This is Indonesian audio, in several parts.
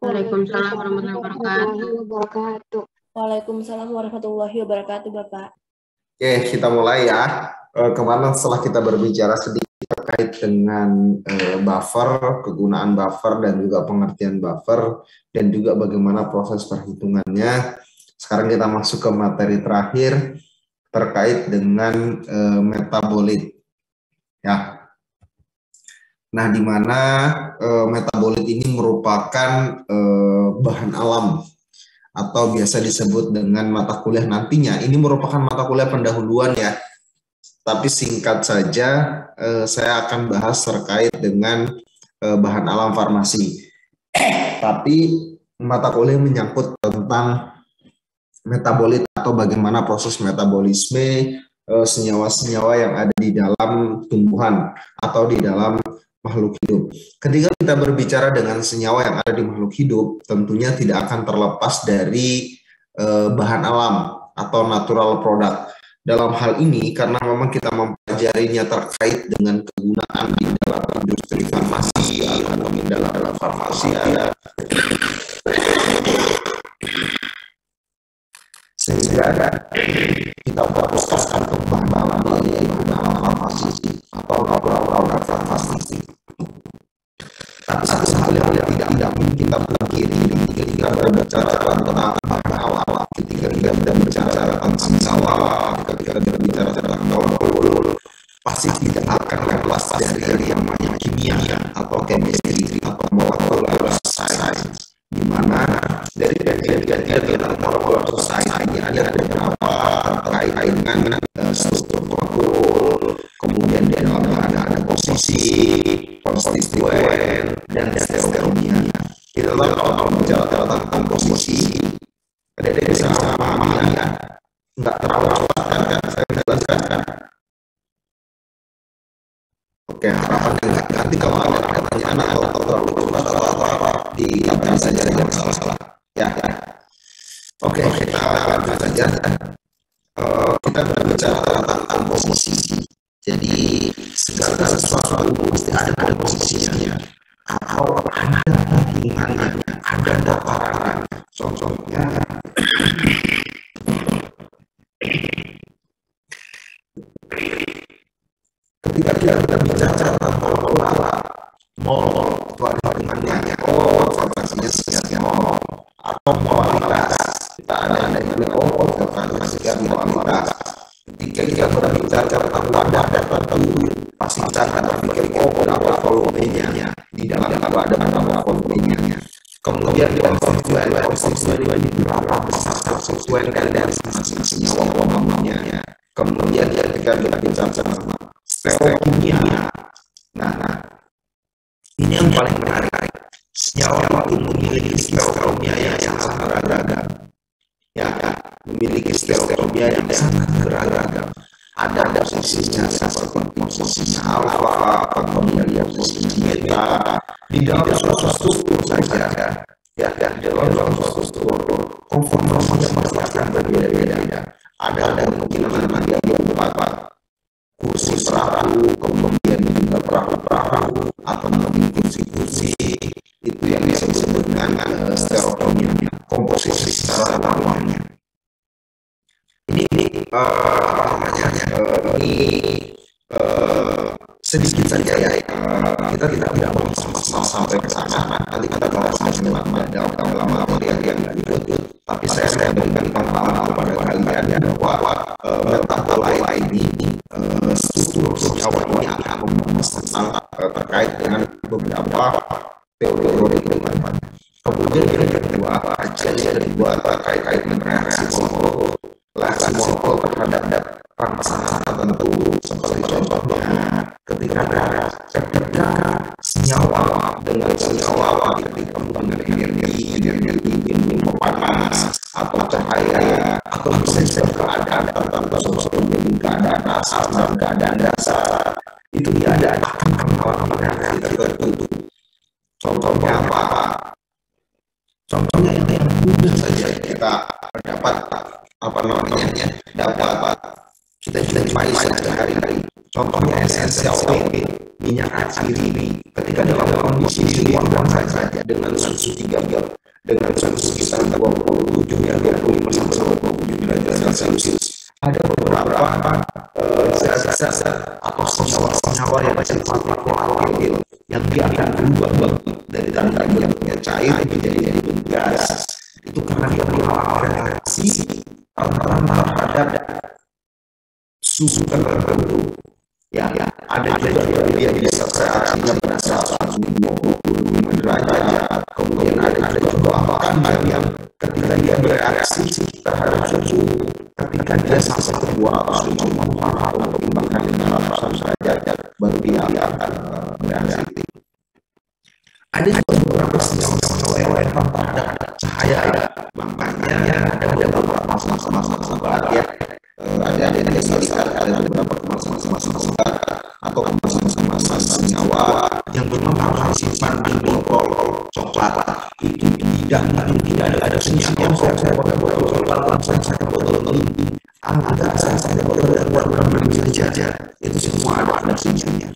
Waalaikumsalam warahmatullahi wabarakatuh. Waalaikumsalam warahmatullahi wabarakatuh, Bapak. Oke, kita mulai ya. Eh, kemarin setelah kita berbicara sedikit terkait dengan eh, buffer, kegunaan buffer dan juga pengertian buffer dan juga bagaimana proses perhitungannya. Sekarang kita masuk ke materi terakhir terkait dengan eh, metabolit. Ya, Nah, di mana e, metabolit ini merupakan e, bahan alam atau biasa disebut dengan mata kuliah nantinya. Ini merupakan mata kuliah pendahuluan ya. Tapi singkat saja e, saya akan bahas terkait dengan e, bahan alam farmasi. Tapi mata kuliah menyangkut tentang metabolit atau bagaimana proses metabolisme senyawa-senyawa yang ada di dalam tumbuhan atau di dalam makhluk hidup. Ketika kita berbicara dengan senyawa yang ada di makhluk hidup, tentunya tidak akan terlepas dari eh, bahan alam atau natural product. Dalam hal ini, karena memang kita mempelajarinya terkait dengan kegunaan di dalam industri farmasi, atau di dalam farmasi ada segala sesuatu itu mesti ada komposisinya. Kalau ada lagi ada ada apa atau dapat kita jumpai sehari-hari. Contohnya esensial oil, minyak asir ini, ketika dalam kondisi diluarkan saja dengan suhu 3 dengan suhu sekitar 27 hingga 25 sampai 27 derajat Celcius saya botol melindungi, ah, ada saya botol dan warna-warna saja. Itu semua ada fungsinya.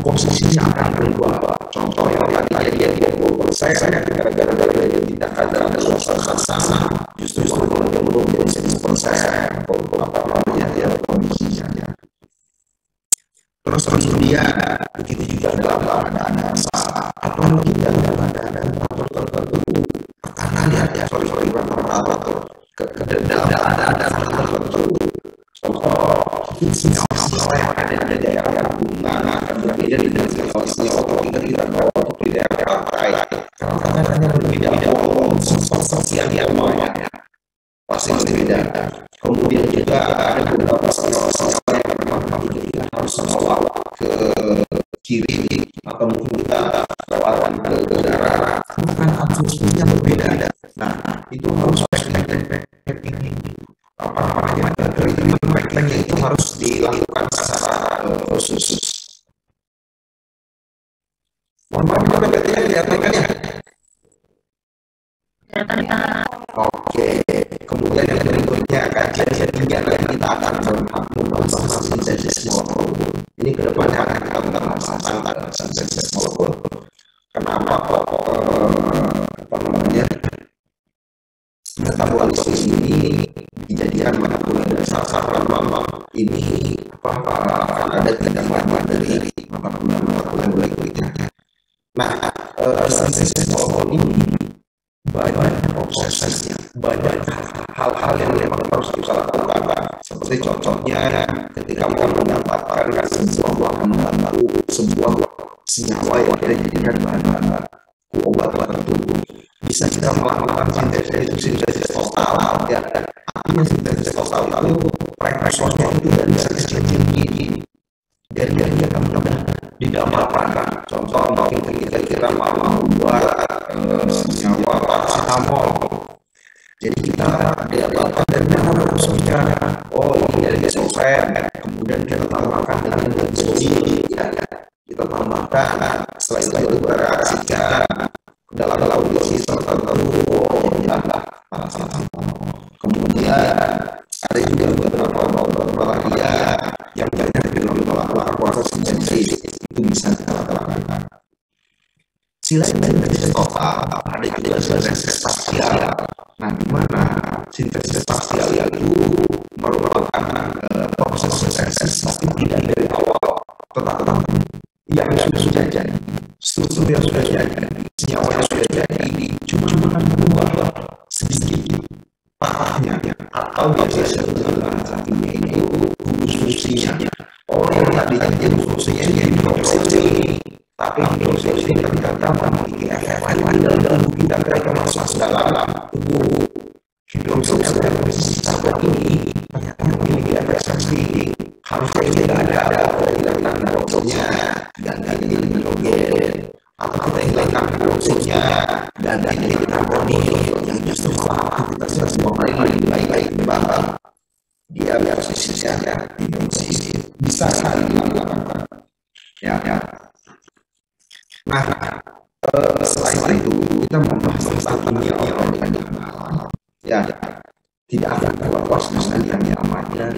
posisinya akan berubah. Contoh yang tadi dia yang mau saya gara-gara kalian tidak ada dalam suasana sana, justru orang yang belum bisa diselesaikan apa namanya dia kondisinya. Terus kemudian Oke, kemudian yang berikutnya kajian kegiatan kita akan bermakmur bangsa-bangsa sukses maupun ini ke depannya akan kita bermakmur bangsa-bangsa sukses maupun sikap dalam laulohi sallallahu Nah, eh, selain itu kita membahas tentang dunia orang yang. Ya, tidak akan terlalu kosmos dan yang namanya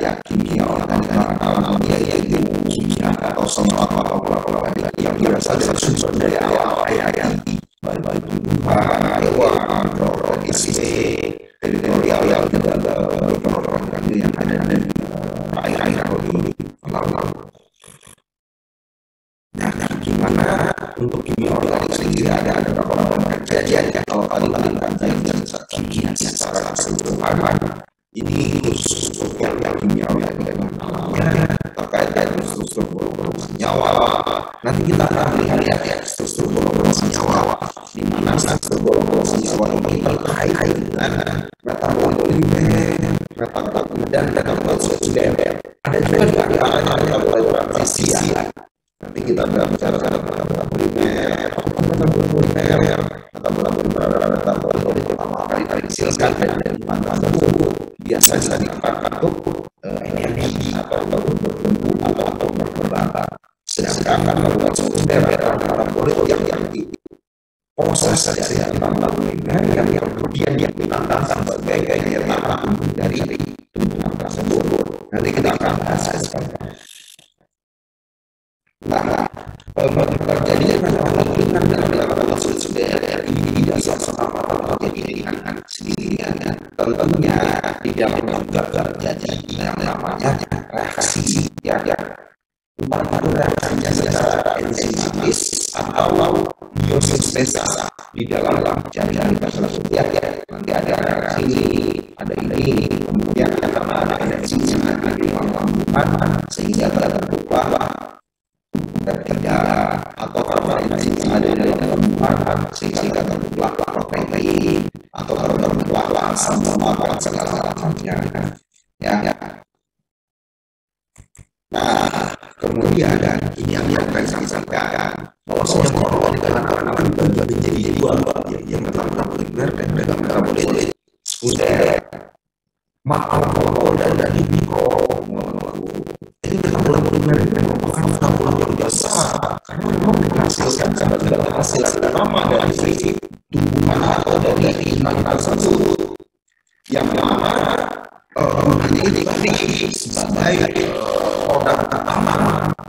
yakini oleh karena kawan-kawan yaitu atau semua kelompok-kelompok yang biasa dari sumber daya Italy. dari makna tersebut yang mana uh, menjadi sebagai uh, pertama.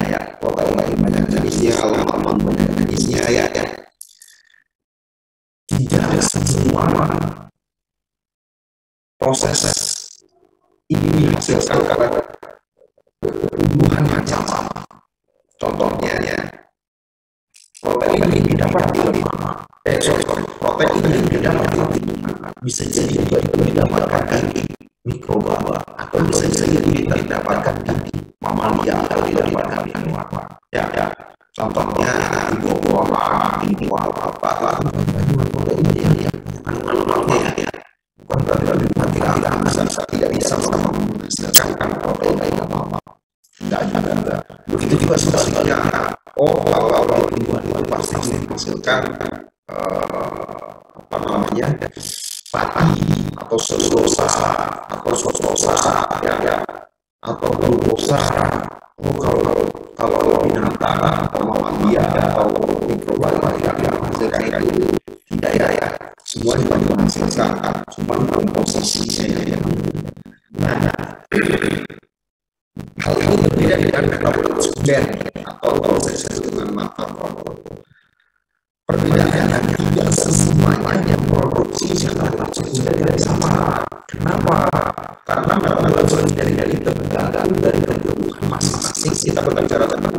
Ya lain banyak jenisnya alam banyak jenisnya ya ya tidak semua proses ini dihasilkan karena tumbuhan yang sama contohnya ya protein ini dapat di lemak eh sorry sorry protein ini didapat di tumbuhan bisa jadi juga didapatkan dari mikroba atau bisa jadi didapatkan dari mamalia atau didapatkan dari apa ya ya. Contohnya ibu ini buah apa berbeda dengan metabolisme sekunder atau proses dengan makrobiota perbedaannya tidak semuanya yang produksi metabolisme sekunder tidak sama kenapa? Karena metabolisme dari dari tergantung dari kebutuhan masing-masing. Kita berbicara tentang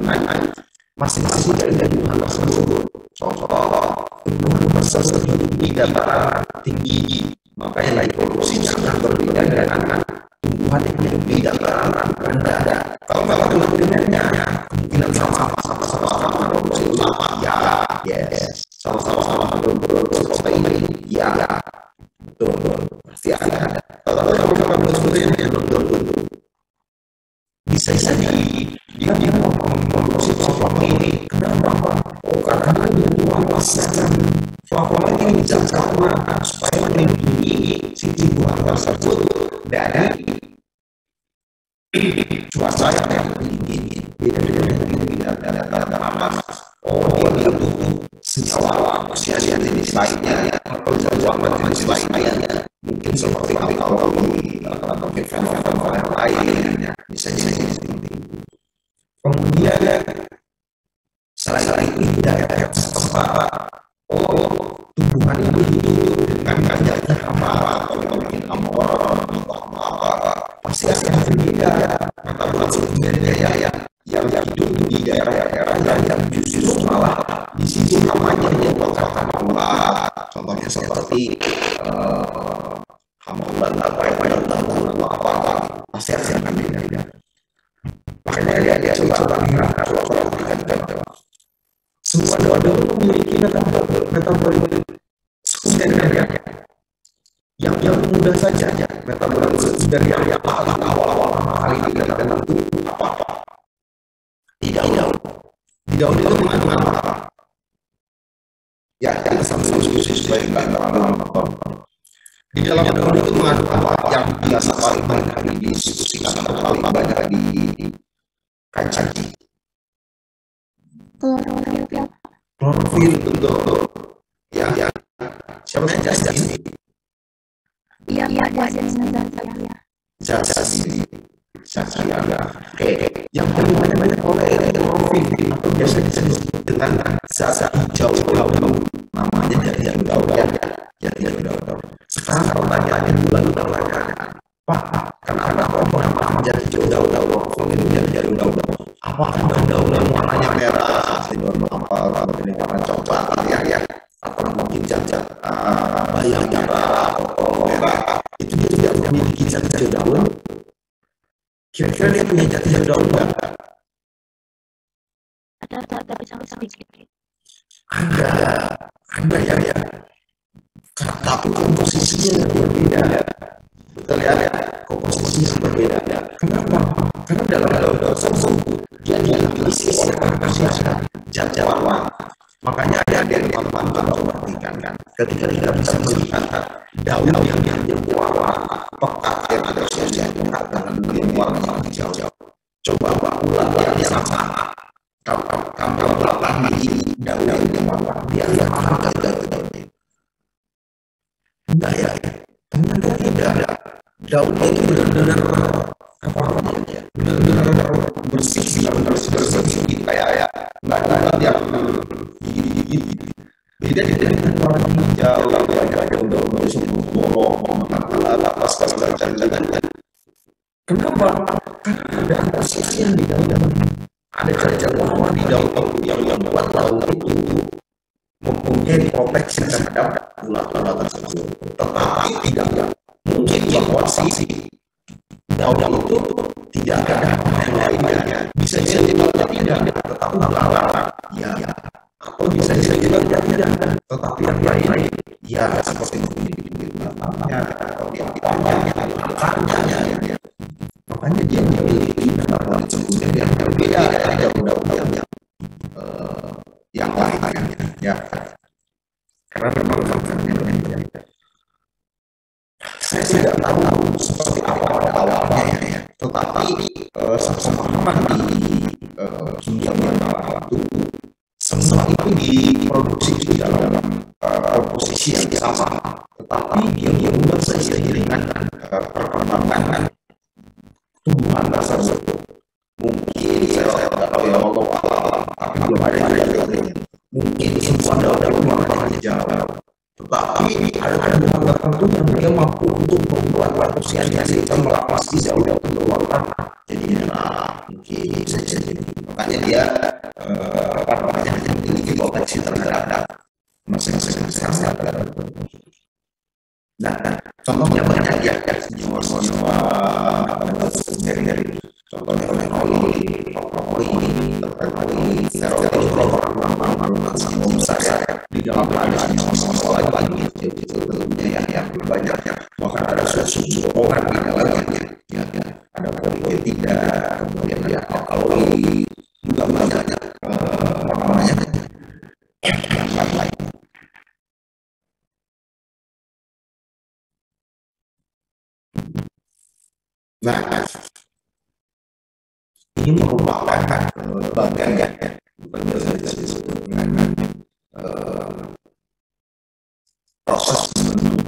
masing-masing dari kebutuhan tersebut. Contoh kebutuhan tersebut di dataran tinggi makanya naik produksinya akan berbeda dengan tumbuhan yang di dataran rendah kalau kalau kemungkinannya kemungkinan sama sama sama sama produksi sama ya yes sama-sama sama produksi protein ya betul betul pasti ada kalau kalau kalau produksi betul betul bisa jadi dia dia mau memproduksi protein ini kenapa oh karena ada dua pasangan protein ini dijaga supaya melindungi si tumbuhan tersebut dari cuaca yang dingin beda dengan yang tidak ada panas oh dia butuh senyawa khasiat jenis lainnya atau senyawa jenis lainnya mungkin seperti alkali atau fenomen yang lainnya bisa jadi seperti itu kemudian selain itu ada setempat oh tumbuhan ini hidup dengan banyaknya hama atau mungkin atau apa pasti akan berbeda kata betul berbeda ya ya yang hidup di daerah-daerah yang, yang justru malah di sisi hamanya merupakan hama contohnya seperti zat ini zat ada oke yang paling banyak banyak oleh klorofil atau biasa disebut dengan zat hijau daun namanya jadi daun daun ternyata tidak ada. Daunnya itu benar-benar apa namanya? Benar-benar bersih, bersih, bersih, bersih, kayak ya. Enggak ada yang gigi-gigi. Beda dengan warna hijau, banyak daun-daun sebelum bolong, makan lapas, pas jangan-jangan. Kenapa? Karena ada posisi yang di dalam ada kerja warna di daun yang membuat daun itu mempunyai proteksi terhadap ulat-ulat tersebut. Tetapi tidak mungkin bahwa si daun itu tidak ada yang lainnya. Bisa jadi tidak, tetapi ular ya, atau bisa jadi tidak, tetapi yang lain ya seperti ya atau yang akarnya ya. Makanya dia memiliki nama disebut yang berbeda ada undang-undang yang yang lain ya karena memang faktornya berbeda. Saya tidak tahu seperti apa pada awalnya ya, tetapi uh, sama di uh, kimia mineral itu semua itu diproduksi di dalam uh, posisi yang sama, tetapi dia membuat seiring dengan uh, perkembangan tumbuhan tersebut. Mungkin saya tidak tahu ya Allah alam, tapi belum ada yang ada semua daun warna hijau tetapi ada daun tertentu yang dia mampu untuk membuat manusianya itu melapas di daun-daun berwarna jadi nah, mungkin bisa jadi makanya dia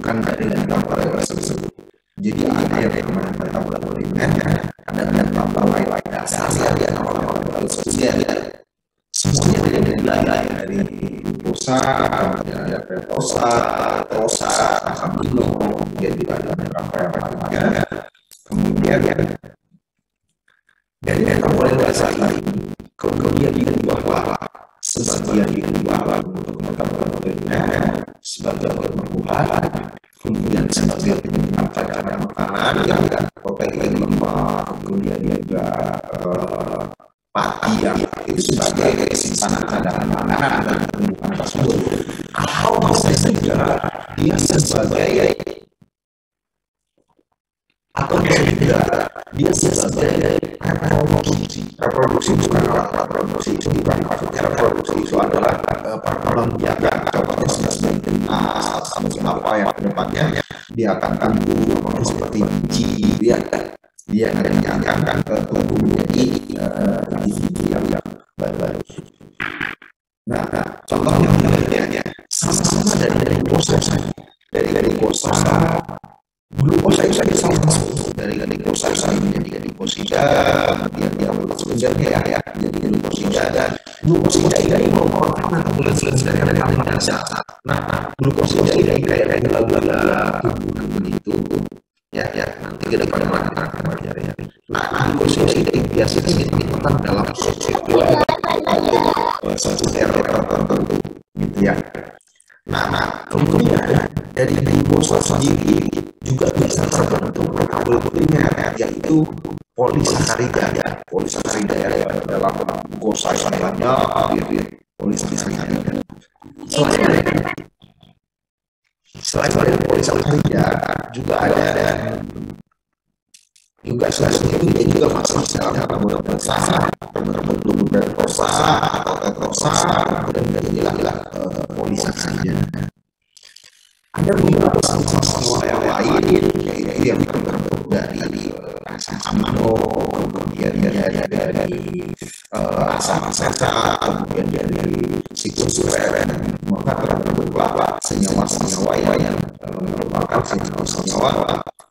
pembentukan dari data tersebut. Jadi ada yang namanya metabolisme, ada data lain-lain dasar, ada nama-nama sosial, semuanya dari dari dari glukosa, ada petosa, tosa, amino, kemudian juga ada yang lainnya. Kemudian contohnya penelitiannya sama-sama dari dari proses dari dari proses glukosa itu saja sama dari dari glukosa menjadi glikosida kemudian dia menjadi ya ya menjadi glikosida dan glukosida ini merupakan metabolisme dari elemen dasar. Nah, glukosida ini kayak gula-gula tubuh begitu ya ya nanti kita pada mengatakan pelajari ya nah glukosida ini biasanya ditetapkan dalam suatu error tertentu gitu ya. Nah, kemudian dari glukosa sendiri juga bisa terbentuk metabolisme yaitu polisakarida polisakarida ya dalam banyak gitu ya polisakarida selain selain dari polisakarida juga ada juga itu dia juga masih misalnya berbentuk berbentuk dari kosa atau tetrosa dan jadilah polisakarida ada beberapa senyawa yang lain yaitu yang terbentuk dari asam amino kemudian dari dari asam asetat kemudian dari siklus sureren maka terbentuklah senyawa-senyawa yang merupakan senyawa-senyawa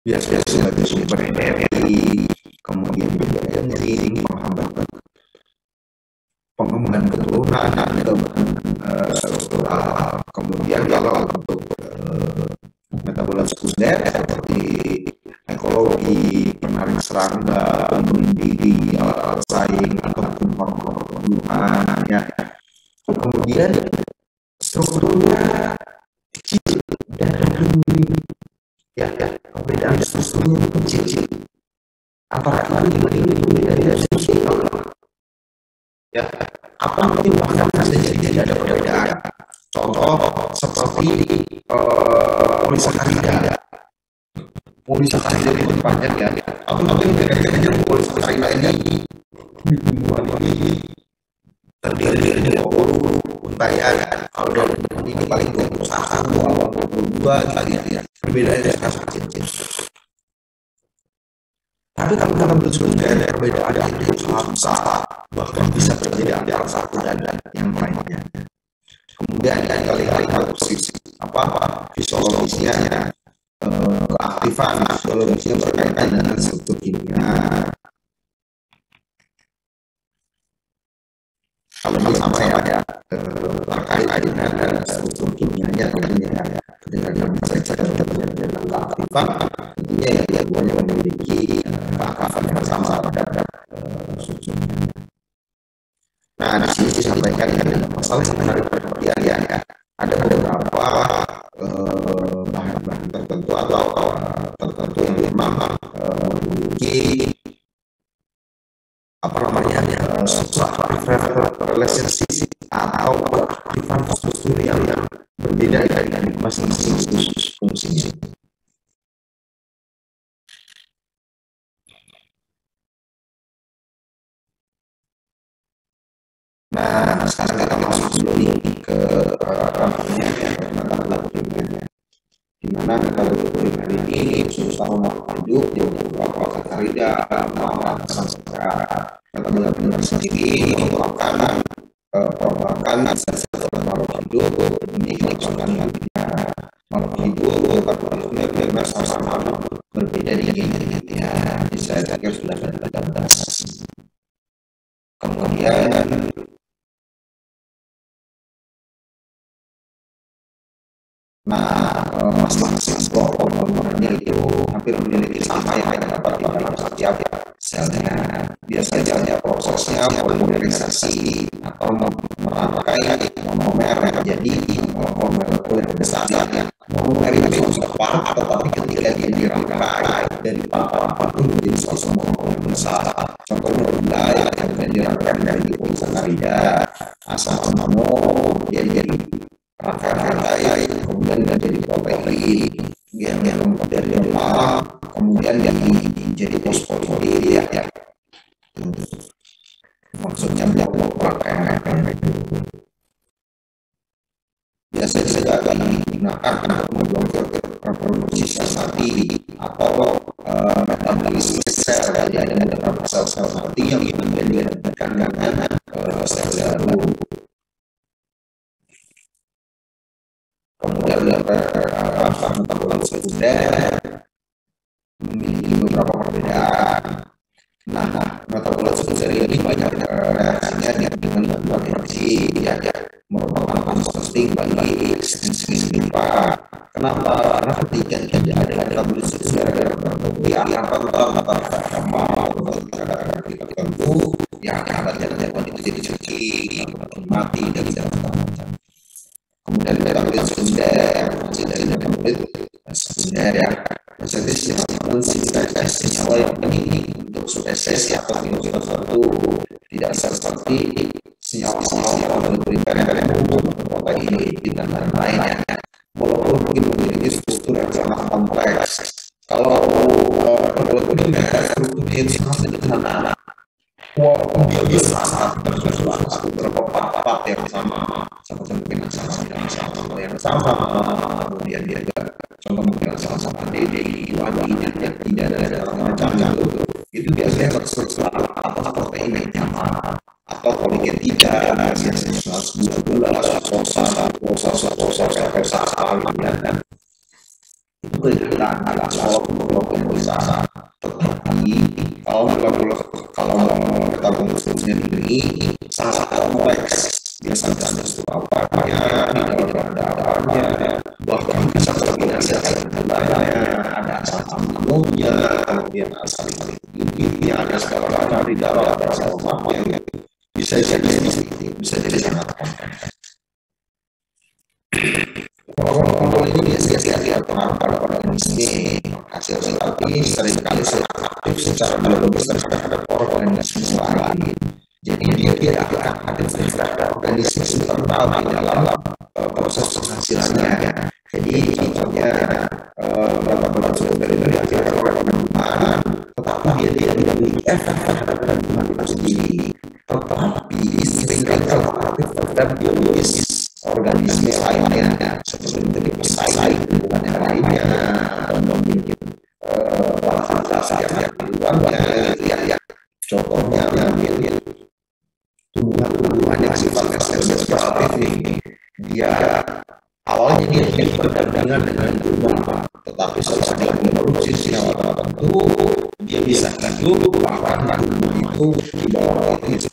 Biasanya sebagai sumber energi kemudian enzim menghambat pengembangan keturunan atau struktural. Kemudian kalau untuk metabolit sekunder seperti ekologi penarik serangga bunuh diri alat saing ataupun hormon pertumbuhan ya. Kemudian apakah ini berbeda dari sisi ya apa menyebabkan bisa jadi tidak ada perbedaan contoh seperti uh, polisakarida polisakarida itu banyak ya apa mungkin kira-kira polisakarida ini dibuat ini terdiri dari puluh untayan kalau dari ini paling dua puluh satu awal dua puluh dua gitu ya perbedaannya sangat kecil tapi kalau dalam bentuk ada perbedaan itu besar, bahkan bisa berbeda antara satu dan yang lainnya. Kemudian yang kali-kali kalau sisi apa fisiologisnya ya, keaktifan fisiologisnya berkaitan dengan struktur kimia. Kalau sama ya ada terkait dengan struktur kimianya tentunya ya ketika dia bisa terjadi dalam keaktifan tentunya ya dia banyak memiliki keaktifan yang sama terhadap strukturnya. Nah di sini disampaikan masalah yang menarik perhatian ya, ada beberapa bahan-bahan tertentu atau tertentu yang memang memiliki apa namanya ya relationship atau keaktifan struktur yang berbeda dari masing-masing fungsi. Nah, sekarang kita masuk dulu ke apa namanya metabolit primer. Di mana metabolit primer ini khusus tahun hidup yang beberapa sakarida, melawan samsara. Metabolit primer sendiri merupakan Papa jadi ada beberapa sel-sel mati yang digantikan dengan uh, sel baru kemudian beberapa metabolit sekunder memiliki beberapa perbedaan nah metabolit sekunder ini banyak reaksinya dengan membuat energi ya, ya merupakan penting bagi lipa. Kenapa? Karena ketika tidak ada metabolisme sekunder yang rentan apakah sama atau tertentu yang akan terjadi itu jadi cacing, mati yang tidak ada macam itu, itu biasanya berstruktur atau protein yang sama atau poligen tiga, biasanya dia awalnya dia hidup berdampingan dengan tumbuhan tetapi setelah memproduksi senyawa tertentu dia bisa hidup bahkan itu di bawah itu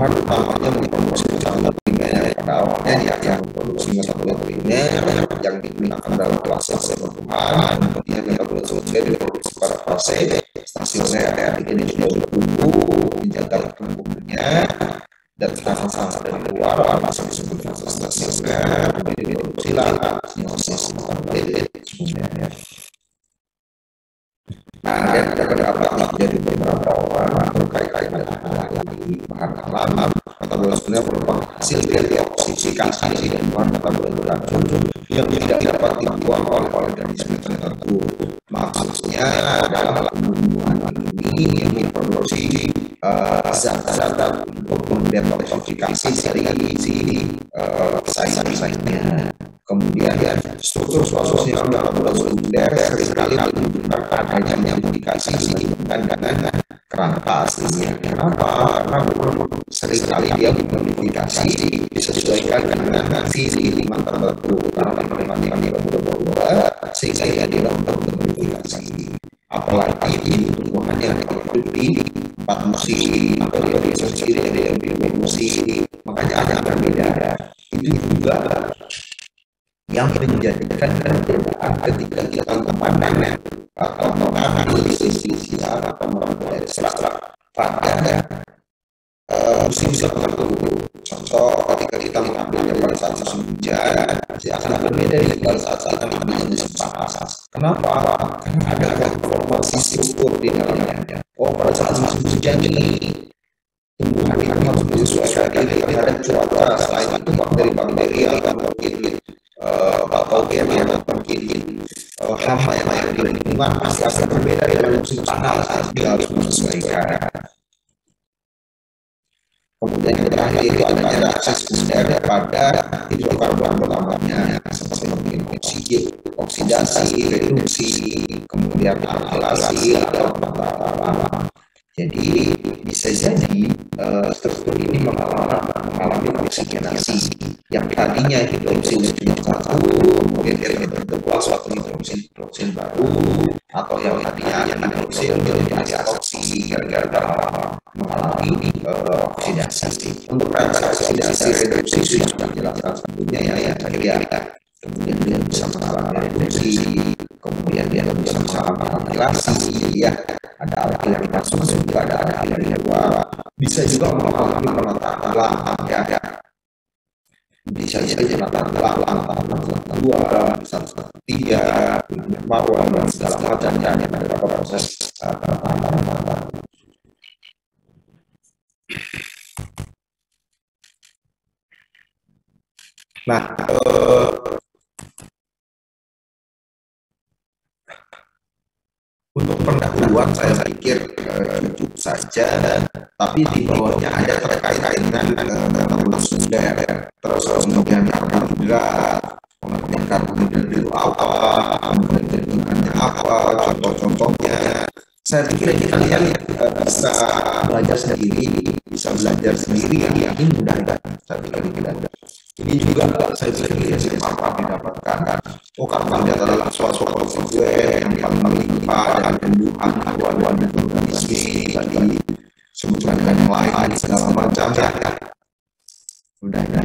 tumbuhan utamanya memproduksi metabolit primer pada awalnya ya yang memproduksi metabolit primer yang digunakan dalam proses pertumbuhan kemudian metabolit sekunder diproduksi pada fase stasioner jadi dia bertumbuh menjaga pertumbuhannya dan sama-sama dari luar masuk disebut fase stasioner kemudian diproduksi lah meiosis metabolit sebenarnya Nah, dan terdapat jadi beberapa orang terkait dengan lagi bahan alam metabolisme merupakan hasil dari oksifikasi dan bahan metabolit beracun yang tidak dapat dibuang oleh organisme tertentu. Maksudnya adalah tumbuhan ini yang memproduksi zat-zat untuk kemudian oksifikasi dari si saingan lainnya. Kemudian ya struktur sosial dalam sekunder sering kali menunjukkan adanya modifikasi dengan dengan kerangka aslinya. Kenapa? Karena sering kali dia dimodifikasi disesuaikan dengan nasi di lingkungan tertentu karena memang yang berubah sehingga dia dilakukan modifikasi. Apalagi yang hidup di empat musim atau ada yang di musim makanya ada berbeda. Itu juga yang menjadikan perbedaan ketika kita memanen atau mengambil sisi atau membuat serat pada musim tertentu. Contoh ketika kita mengambilnya pada saat musim hujan, dia akan berbeda dari pada saat kita mengambilnya musim panas. Kenapa? Karena ada informasi struktur di dalamnya. Oh, pada saat musim hujan ini tumbuhan itu harus menyesuaikan diri terhadap cuaca. Selain itu bakteri-bakteri atau mungkin patogen atau mungkin hama yang ada di lingkungan pasti akan berbeda dengan musim panas. Dia harus menyesuaikan. Kemudian yang terakhir itu adanya reaksi pada hidrokarbon pertamanya seperti mungkin oksigen, oksidasi, reduksi, kemudian alkilasi atau pertama. Jadi bisa jadi uh, struktur ini mengalami mengalami oksigenasi yang tadinya hidroksin satu kemudian dia terbentuklah suatu hidroksin hidroksin baru atau yang tadinya hidroksin menjadi asoksi gara-gara mengalami uh, oksidasi. Untuk reaksi oksidasi reduksi sudah dijelaskan sebelumnya ya ya tadi ya. Kemudian dia bisa mengalami reduksi, kemudian dia bisa mengalami alkilasi, ya ada alkil yang masuk juga ada alkil yang keluar. Bisa juga mengalami penataan ulang ya. Bisa saja penataan ulang penataan dua, satu tiga, marwah dan segala macam ya ada proses penataan Nah, uh, untuk pendahuluan saya pikir uh, cukup saja, tapi di bawahnya ada terkait dengan uh, sumber, terus kemudian karbohidrat, kemudian karbohidrat itu apa, kemudian kandungannya apa, contoh-contohnya. Saya pikir kalian uh, bisa belajar sendiri, bisa belajar sendiri yang ini mudah saya pikir ada. Ini juga saya pikir ya siapa mendapatkan oh karbohidrat adalah suatu konstituen yang paling melimpah dan tumbuhan awan dan organisme tadi dengan yang lain segala macam ya. Udah ya.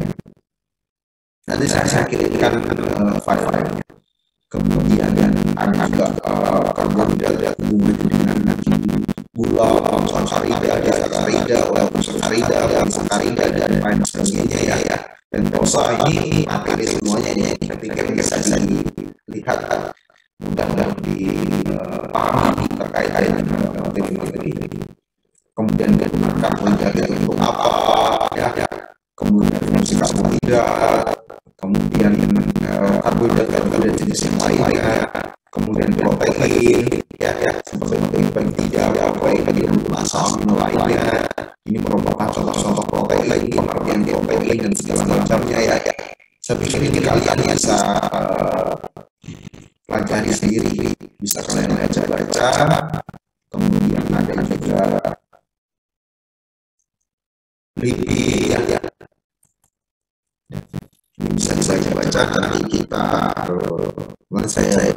Nanti saya, saya kirimkan uh, file-filenya. Kemudian ada juga uh, karbohidrat hubungan dengan gula, sakarida, sakarida, sakarida, sakarida, dan lain sebagainya ya. ya dan dosa ini materi semuanya ini saya pikir bisa dilihat mudah-mudahan dipahami terkait dengan materi-materi ini. Kemudian menggunakan menjadi untuk apa ya kemudian fungsi karbohidrat kemudian karbohidrat karbohidrat jenis yang lainnya kemudian protein ya, ya seperti protein tidak protein asam lainnya ini merupakan contoh-contoh protein pengertian protein dan segala macamnya ya, ya. saya pikir ini kalian bisa uh, pelajari sendiri bisa kalian baca-baca kemudian ada juga LIPI ya, ya. ini bisa dibaca-baca nanti kita uh, saya